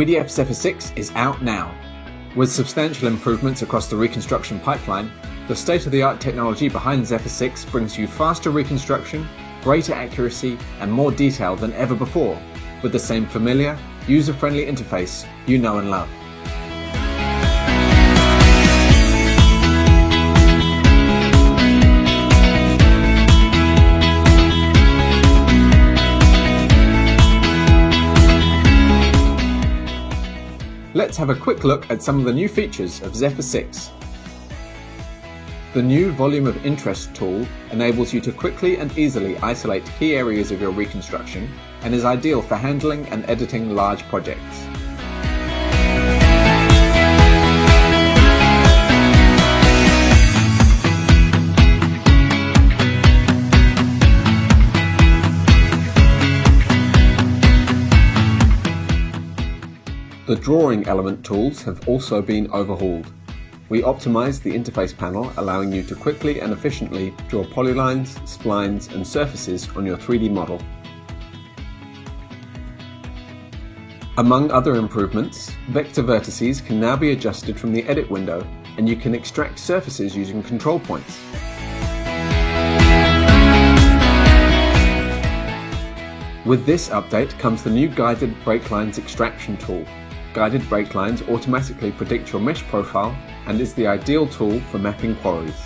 3DF Zephyr 6 is out now. With substantial improvements across the reconstruction pipeline, the state-of-the-art technology behind Zephyr 6 brings you faster reconstruction, greater accuracy, and more detail than ever before, with the same familiar, user-friendly interface you know and love. Let's have a quick look at some of the new features of Zephyr 6. The new Volume of Interest tool enables you to quickly and easily isolate key areas of your reconstruction and is ideal for handling and editing large projects. The drawing element tools have also been overhauled. We optimized the interface panel allowing you to quickly and efficiently draw polylines, splines and surfaces on your 3D model. Among other improvements, vector vertices can now be adjusted from the edit window and you can extract surfaces using control points. With this update comes the new Guided Break Lines Extraction tool, Guided break lines automatically predict your mesh profile and is the ideal tool for mapping quarries.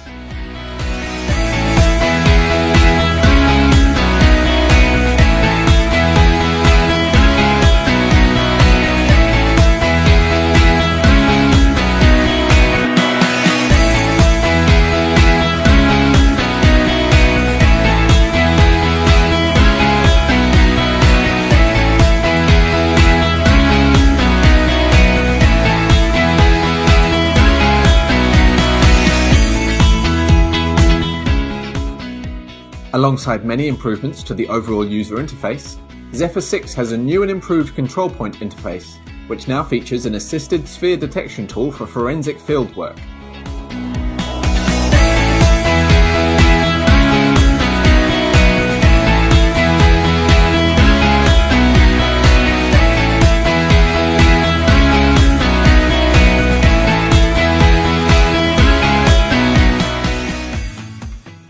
Alongside many improvements to the overall user interface, Zephyr 6 has a new and improved control point interface, which now features an assisted sphere detection tool for forensic fieldwork.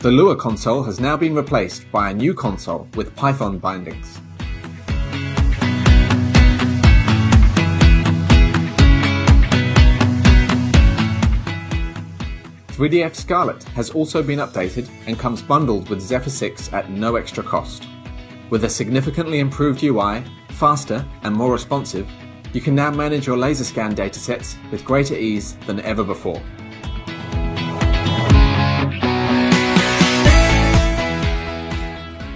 The Lua console has now been replaced by a new console with Python bindings. ...3DF Scarlet has also been updated and comes bundled with Zephyr 6 at no extra cost. With a significantly improved UI, faster and more responsive, you can now manage your laser scan datasets with greater ease than ever before.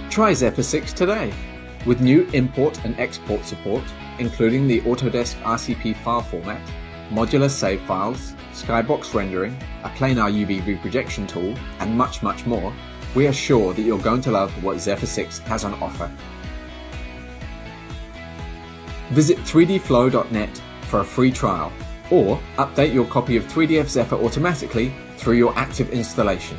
Try Zephyr 6 today with new import and export support, including the Autodesk RCP file format, modular save files, skybox rendering, a planar UV reprojection tool, and much, much more, we are sure that you're going to love what Zephyr 6 has on offer. Visit 3dflow.net for a free trial, or update your copy of 3DF Zephyr automatically through your active installation.